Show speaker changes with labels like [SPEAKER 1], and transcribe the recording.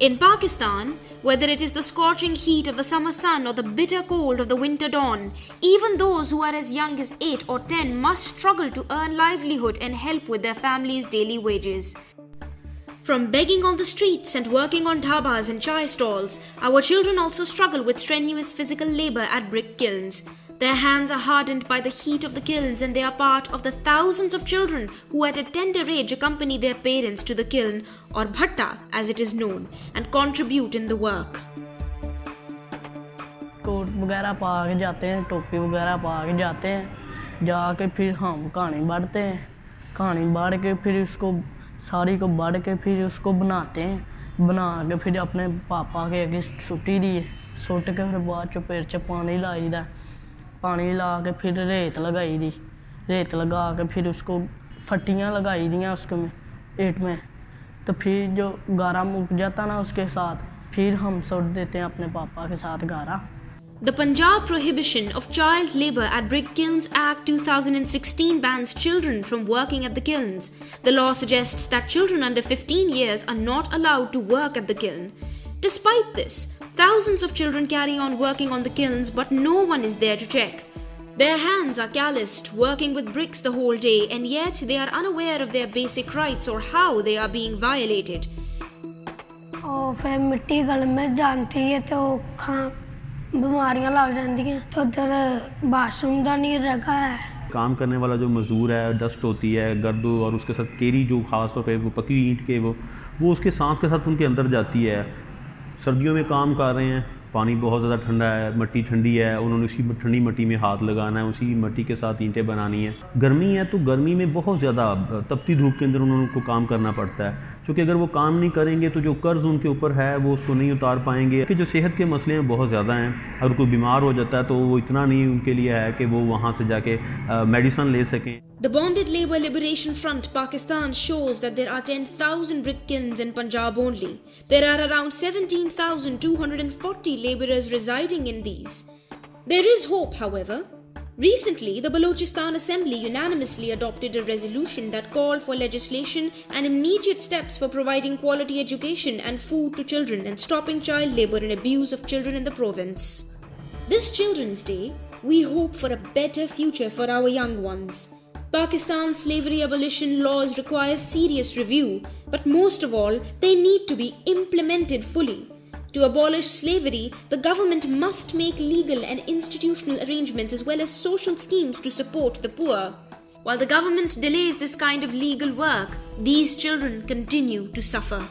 [SPEAKER 1] In Pakistan, whether it is the scorching heat of the summer sun or the bitter cold of the winter dawn, even those who are as young as 8 or 10 must struggle to earn livelihood and help with their families' daily wages. From begging on the streets and working on dhabas and chai stalls, our children also struggle with strenuous physical labor at brick kilns. Their hands are hardened by the heat of the kilns, and they are part of the thousands of children who at a tender age accompany their parents to the kiln, or bhatta as it is known, and contribute in the work.
[SPEAKER 2] Coat वगैरह पा के जाते हैं टोपी वगैरह पा के जाते हैं जाके फिर हम कहानी बढ़ते हैं कहानी बढ़ के फिर उसको साड़ी को बढ़ के फिर उसको बनाते हैं बना के फिर अपने पापा के आगे सुटी दिए सुट के फिर बाद चपेर च पानी लाई दा पानी ला के फिर रेत लगाई दी रेत लगा के फिर उसको फटियाँ लगाई दियाँ उसके में ईट में तो फिर जो गारा मुक जाता ना उसके साथ फिर हम सुट देते हैं अपने पापा के साथ गारा
[SPEAKER 1] The Punjab Prohibition of Child Labour at Brick Kilns Act 2016 bans children from working at the kilns. The law suggests that children under 15 years are not allowed to work at the kiln. Despite this, Thousands of children carry on working on the kilns, but no one is there to check. Their hands are calloused, working with bricks the whole day, and yet they are unaware of their basic rights or how they are being violated.
[SPEAKER 3] और फिर मिट्टी गल में जानती है तो खां बीमारियाँ लग जाती हैं तो उधर बाथरूम का नहीं रखा है
[SPEAKER 4] काम करने वाला जो मज़दूर है डस्ट होती है गर्दो और उसके साथ केरी जो खास तौर पर वो पकी ईंट के वो वो उसके सांस के साथ उनके अंदर जाती है सर्दियों में काम कर रहे हैं, पानी बहुत ज़्यादा ठंडा है, मिट्टी ठंडी है, उन्होंने उसी ठंडी मिट्टी में हाथ लगाना है, उसी मिट्टी के साथ ईंटें बनानी है। गर्मी है तो गर्मी में बहुत ज़्यादा, तपती धूप के अंदर उनको काम करना पड़ता है। क्योंकि अगर वो काम नहीं करेंगे तो जो कर्ज़ उनके ऊपर है वो उसको नहीं उतार पाएँगे कि जो सेहत के मसले हैं बहुत ज़्यादा हैं अगर कोई बीमार हो जाता है तो वो इतना नहीं उनके लिए है कि वो वहाँ से जाके मेडिसन ले सकें
[SPEAKER 1] The Bonded Labour Liberation Front Pakistan shows that there are 10,000 brick kilns in Punjab only. There are around 17,240 labourers residing in these. There is hope, however. Recently, the Balochistan Assembly unanimously adopted a resolution that called for legislation and immediate steps for providing quality education and food to children and stopping child labour and abuse of children in the province. This Children's Day, we hope for a better future for our young ones. Pakistan's slavery abolition laws require serious review, but most of all, they need to be implemented fully. To abolish slavery, the government must make legal and institutional arrangements as well as social schemes to support the poor. While the government delays this kind of legal work, these children continue to suffer.